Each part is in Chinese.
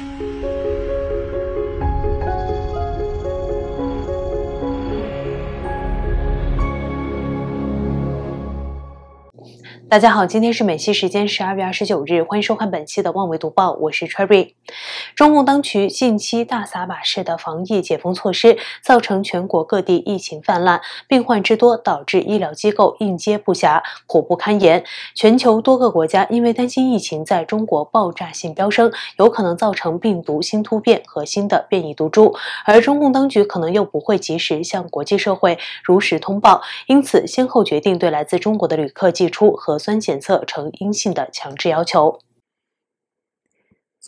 Thank you. 大家好，今天是美西时间十二月二十九日，欢迎收看本期的《望维读报》，我是 Cherry。中共当局近期大撒把式的防疫解封措施，造成全国各地疫情泛滥，病患之多导致医疗机构应接不暇，苦不堪言。全球多个国家因为担心疫情在中国爆炸性飙升，有可能造成病毒新突变和新的变异毒株，而中共当局可能又不会及时向国际社会如实通报，因此先后决定对来自中国的旅客寄出和酸检测呈阴性的强制要求。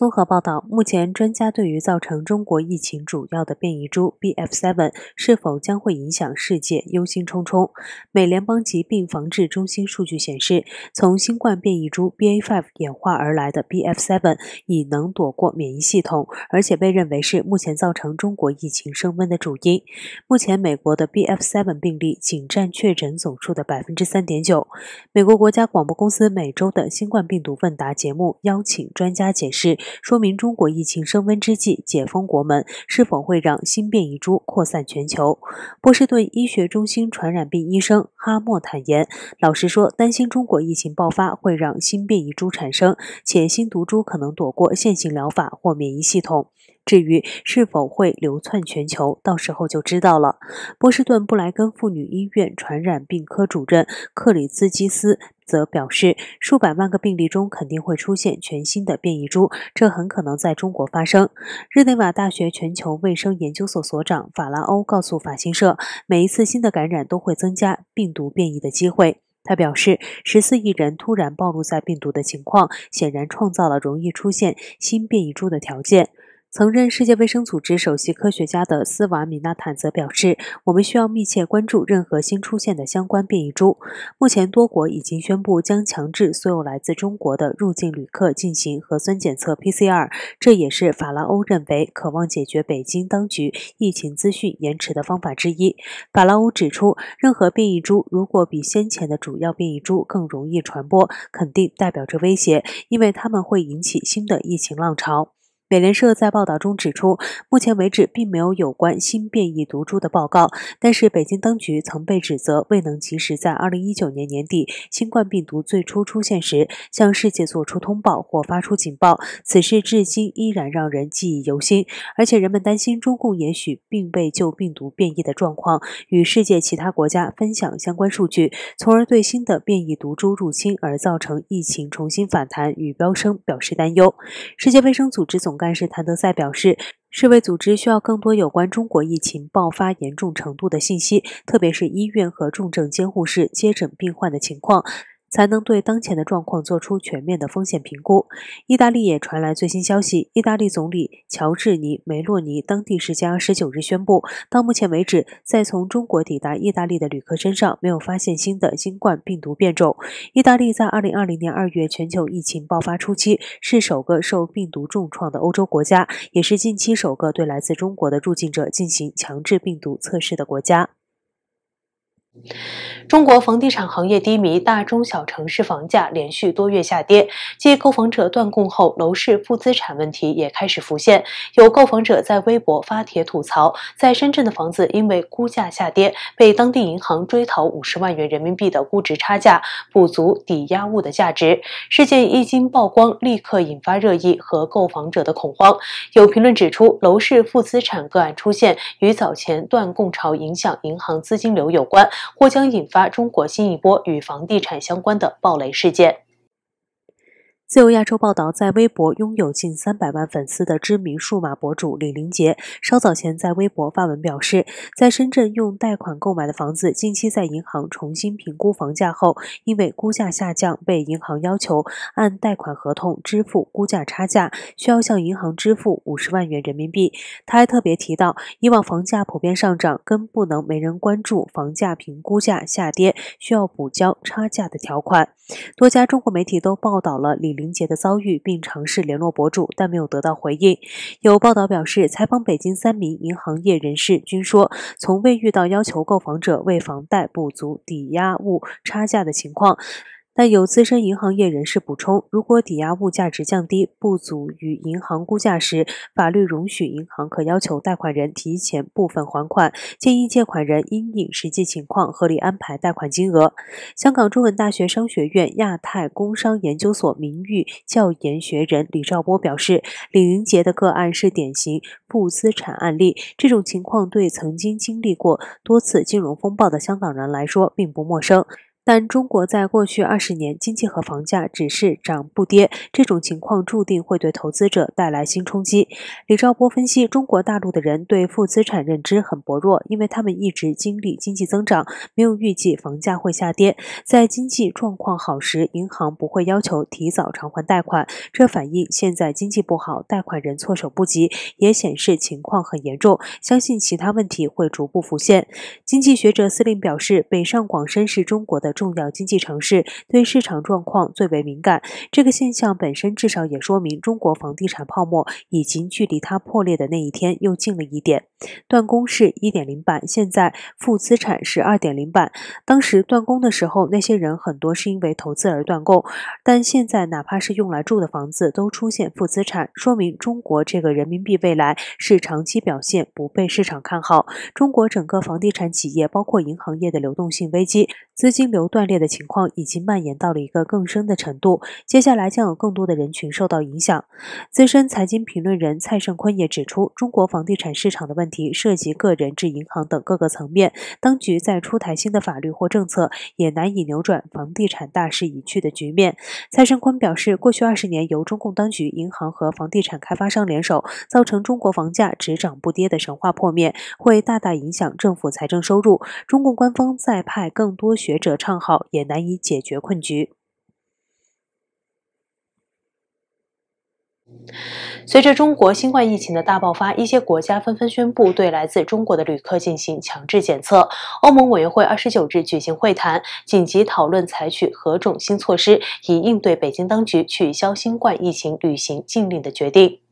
综合报道，目前专家对于造成中国疫情主要的变异株 BF.7 是否将会影响世界忧心忡忡。美联邦疾病防治中心数据显示，从新冠变异株 BA.5 演化而来的 BF.7 已能躲过免疫系统，而且被认为是目前造成中国疫情升温的主因。目前，美国的 BF.7 病例仅占确诊总数的百分之三点九。美国国家广播公司每周的新冠病毒问答节目邀请专家解释。说明中国疫情升温之际，解封国门是否会让新变异株扩散全球？波士顿医学中心传染病医生哈默坦言：“老实说，担心中国疫情爆发会让新变异株产生，且新毒株可能躲过现行疗法或免疫系统。至于是否会流窜全球，到时候就知道了。”波士顿布莱根妇女医院传染病科主任克里兹基斯。则表示，数百万个病例中肯定会出现全新的变异株，这很可能在中国发生。日内瓦大学全球卫生研究所所长法拉欧告诉法新社，每一次新的感染都会增加病毒变异的机会。他表示，十四亿人突然暴露在病毒的情况，显然创造了容易出现新变异株的条件。曾任世界卫生组织首席科学家的斯瓦米纳坦则表示：“我们需要密切关注任何新出现的相关变异株。目前，多国已经宣布将强制所有来自中国的入境旅客进行核酸检测 （PCR）。这也是法拉欧认为渴望解决北京当局疫情资讯延迟的方法之一。法拉欧指出，任何变异株如果比先前的主要变异株更容易传播，肯定代表着威胁，因为它们会引起新的疫情浪潮。”美联社在报道中指出，目前为止并没有有关新变异毒株的报告，但是北京当局曾被指责未能及时在2019年年底新冠病毒最初出现时向世界做出通报或发出警报，此事至今依然让人记忆犹新。而且人们担心中共也许并未就病毒变异的状况与世界其他国家分享相关数据，从而对新的变异毒株入侵而造成疫情重新反弹与飙升表示担忧。世界卫生组织总事谭德赛表示，世卫组织需要更多有关中国疫情爆发严重程度的信息，特别是医院和重症监护室接诊病患的情况。才能对当前的状况做出全面的风险评估。意大利也传来最新消息，意大利总理乔治尼梅洛尼当地时间十九日宣布，到目前为止，在从中国抵达意大利的旅客身上没有发现新的新冠病毒变种。意大利在二零二零年二月全球疫情爆发初期是首个受病毒重创的欧洲国家，也是近期首个对来自中国的入境者进行强制病毒测试的国家。中国房地产行业低迷，大中小城市房价连续多月下跌。继购房者断供后，楼市负资产问题也开始浮现。有购房者在微博发帖吐槽，在深圳的房子因为估价下跌，被当地银行追讨五十万元人民币的估值差价，补足抵押物的价值。事件一经曝光，立刻引发热议和购房者的恐慌。有评论指出，楼市负资产个案出现与早前断供潮影响银行资金流有关。或将引发中国新一波与房地产相关的暴雷事件。自由亚洲报道，在微博拥有近三百万粉丝的知名数码博主李林杰，稍早前在微博发文表示，在深圳用贷款购买的房子，近期在银行重新评估房价后，因为估价下降，被银行要求按贷款合同支付估价差价，需要向银行支付五十万元人民币。他还特别提到，以往房价普遍上涨，更不能没人关注房价评估价下跌需要补交差价的条款。多家中国媒体都报道了李林。林杰的遭遇，并尝试联络博主，但没有得到回应。有报道表示，采访北京三名银行业人士均说，从未遇到要求购房者为房贷补足抵押物差价的情况。但有资深银行业人士补充，如果抵押物价值降低不足于银行估价时，法律容许银行可要求贷款人提前部分还款，建议借款人因应实际情况合理安排贷款金额。香港中文大学商学院亚太工商研究所名誉教研学人李兆波表示，李云杰的个案是典型负资产案例，这种情况对曾经经历过多次金融风暴的香港人来说并不陌生。但中国在过去二十年经济和房价只是涨不跌，这种情况注定会对投资者带来新冲击。李兆波分析，中国大陆的人对负资产认知很薄弱，因为他们一直经历经济增长，没有预计房价会下跌。在经济状况好时，银行不会要求提早偿还贷款，这反映现在经济不好，贷款人措手不及，也显示情况很严重。相信其他问题会逐步浮现。经济学者司令表示，北上广深是中国的。重要经济城市对市场状况最为敏感，这个现象本身至少也说明中国房地产泡沫已经距离它破裂的那一天又近了一点。断供是一点零版，现在负资产是二点零版。当时断供的时候，那些人很多是因为投资而断供，但现在哪怕是用来住的房子都出现负资产，说明中国这个人民币未来是长期表现不被市场看好。中国整个房地产企业，包括银行业的流动性危机、资金流。断裂的情况已经蔓延到了一个更深的程度，接下来将有更多的人群受到影响。资深财经评论人蔡胜坤也指出，中国房地产市场的问题涉及个人至银行等各个层面，当局在出台新的法律或政策也难以扭转房地产大势已去的局面。蔡胜坤表示，过去二十年由中共当局、银行和房地产开发商联手，造成中国房价只涨不跌的神话破灭，会大大影响政府财政收入。中共官方再派更多学者唱唱。好也难以解决困局。随着中国新冠疫情的大爆发，一些国家纷纷宣布对来自中国的旅客进行强制检测。欧盟委员会二十九日举行会谈，紧急讨论采取何种新措施，以应对北京当局取消新冠疫情旅行禁令的决定。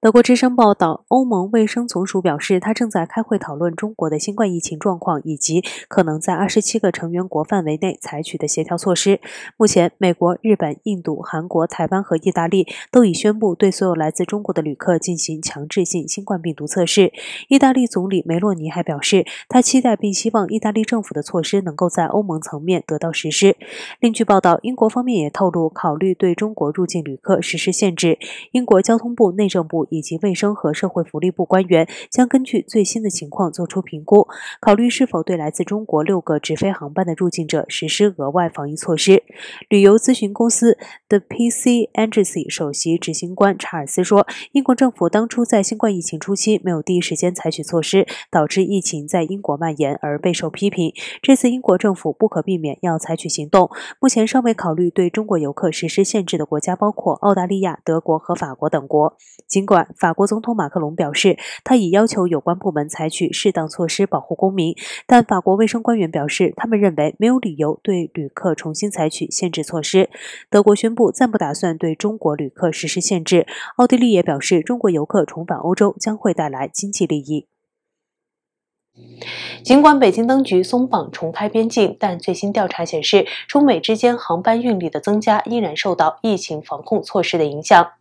德国之声报道，欧盟卫生总署表示，他正在开会讨论中国的新冠疫情状况以及可能在二十七个成员国范围内采取的协调措施。目前，美国、日本、印度、韩国、台湾和意大利都已宣布对所有来自中国的旅客进行强制性新冠病毒测试。意大利总理梅洛尼还表示，他期待并希望意大利政府的措施能够在欧盟层面得到实施。另据报道，英国方面也透露，考虑对中国入境旅客实施限制。英国交通部、内政部。以及卫生和社会福利部官员将根据最新的情况作出评估，考虑是否对来自中国六个直飞航班的入境者实施额外防疫措施。旅游咨询公司 The PC Agency 首席执行官查尔斯说：“英国政府当初在新冠疫情初期没有第一时间采取措施，导致疫情在英国蔓延而备受批评。这次英国政府不可避免要采取行动。目前尚未考虑对中国游客实施限制的国家包括澳大利亚、德国和法国等国。尽管法国总统马克龙表示，他已要求有关部门采取适当措施保护公民，但法国卫生官员表示，他们认为没有理由对旅客重新采取限制措施。德国宣布暂不打算对中国旅客实施限制。奥地利也表示，中国游客重返欧洲将会带来经济利益。尽管北京当局松绑重开边境，但最新调查显示，中美之间航班运力的增加依然受到疫情防控措施的影响。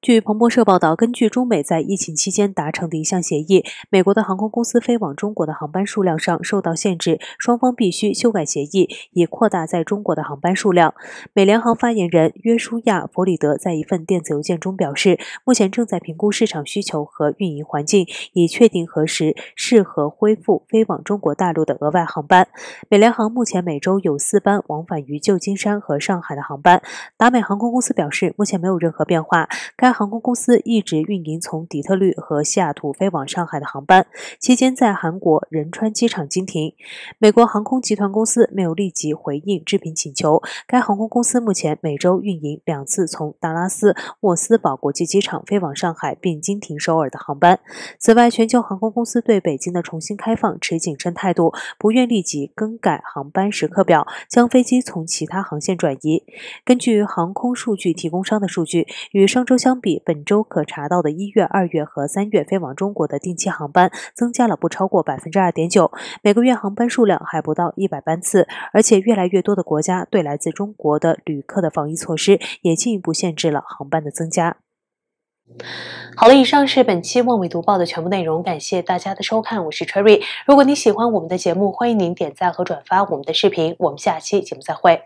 据彭博社报道，根据中美在疫情期间达成的一项协议，美国的航空公司飞往中国的航班数量上受到限制，双方必须修改协议，以扩大在中国的航班数量。美联航发言人约书亚·弗里德在一份电子邮件中表示，目前正在评估市场需求和运营环境，以确定何时适合恢复飞往中国大陆的额外航班。美联航目前每周有四班往返于旧金山和上海的航班。达美航空公司表示，目前没有任何变化。该该航空公司一直运营从底特律和西雅图飞往上海的航班，期间在韩国仁川机场经停。美国航空集团公司没有立即回应置评请求。该航空公司目前每周运营两次从达拉斯沃斯堡国际机场飞往上海并经停首尔的航班。此外，全球航空公司对北京的重新开放持谨慎态度，不愿立即更改航班时刻表，将飞机从其他航线转移。根据航空数据提供商的数据，与上周相。相比本周可查到的一月、二月和三月飞往中国的定期航班增加了不超过百分之二点九，每个月航班数量还不到一百班次，而且越来越多的国家对来自中国的旅客的防疫措施也进一步限制了航班的增加。好了，以上是本期《望美读报》的全部内容，感谢大家的收看，我是 Cherry。如果你喜欢我们的节目，欢迎您点赞和转发我们的视频，我们下期节目再会。